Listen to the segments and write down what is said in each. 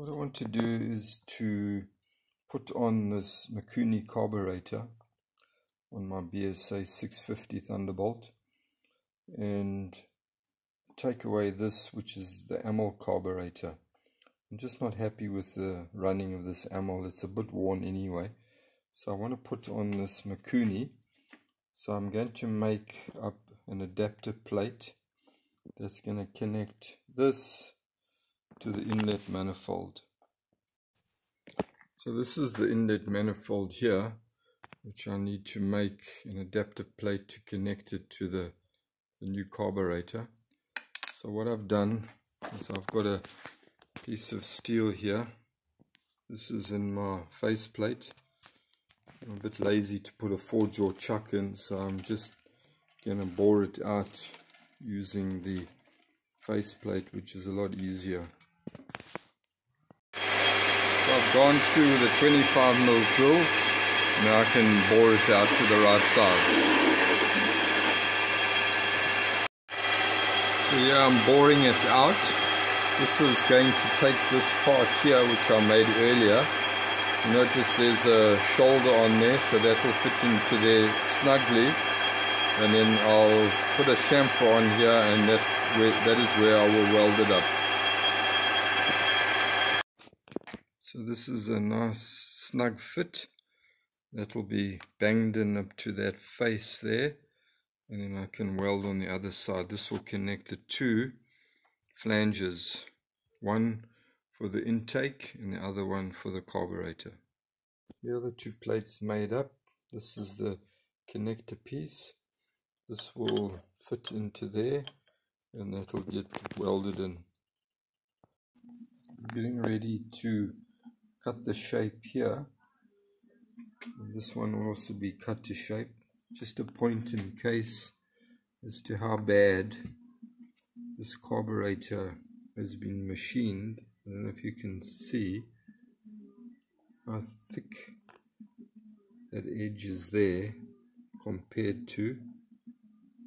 What I want to do is to put on this Mikuni carburetor on my BSA 650 Thunderbolt and take away this which is the Amal carburetor. I'm just not happy with the running of this Amal, it's a bit worn anyway. So I want to put on this Mikuni. So I'm going to make up an adapter plate that's going to connect this to the inlet manifold. So this is the inlet manifold here, which I need to make an adapter plate to connect it to the, the new carburetor. So what I've done is I've got a piece of steel here. This is in my faceplate. I'm a bit lazy to put a four jaw chuck in, so I'm just going to bore it out using the faceplate, which is a lot easier. So I've gone through the 25 mil drill. Now I can bore it out to the right side. So yeah, I'm boring it out. This is going to take this part here, which I made earlier. Notice there's a shoulder on there, so that will fit into there snugly. And then I'll put a chamfer on here, and that, that is where I will weld it up. This is a nice snug fit. That'll be banged in up to that face there. And then I can weld on the other side. This will connect the two flanges. One for the intake and the other one for the carburetor. The two plates made up. This is the connector piece. This will fit into there and that'll get welded in. Getting ready to cut the shape here. This one will also be cut to shape. Just a point in case as to how bad this carburetor has been machined. I don't know if you can see how thick that edge is there compared to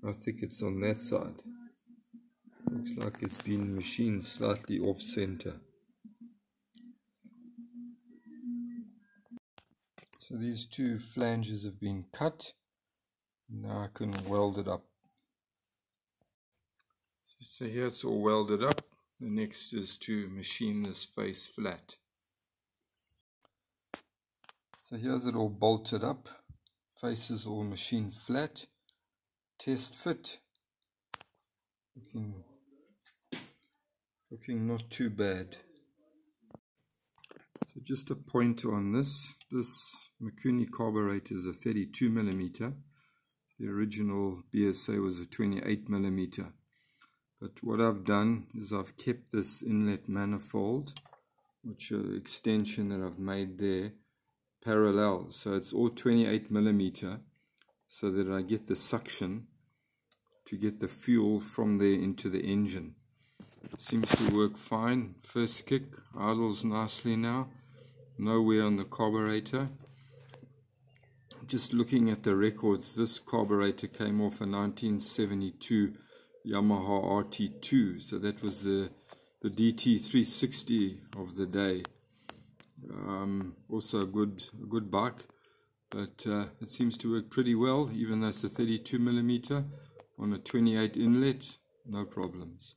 how thick it's on that side. Looks like it's been machined slightly off center So these two flanges have been cut. Now I can weld it up. So, here it's all welded up. The next is to machine this face flat. So here's it all bolted up. Faces all machined flat. Test fit. Looking, looking not too bad. So just a pointer on this. This Mikuni carburetor is a 32 millimeter. The original BSA was a 28 millimeter. But what I've done is I've kept this inlet manifold, which is extension that I've made there, parallel. So it's all 28 millimeter so that I get the suction to get the fuel from there into the engine. Seems to work fine. First kick, idles nicely now. Nowhere on the carburetor just looking at the records, this carburetor came off a 1972 Yamaha RT2, so that was the the DT360 of the day. Um, also a good a good bike, but uh, it seems to work pretty well, even though it's a 32 millimeter on a 28 inlet, no problems.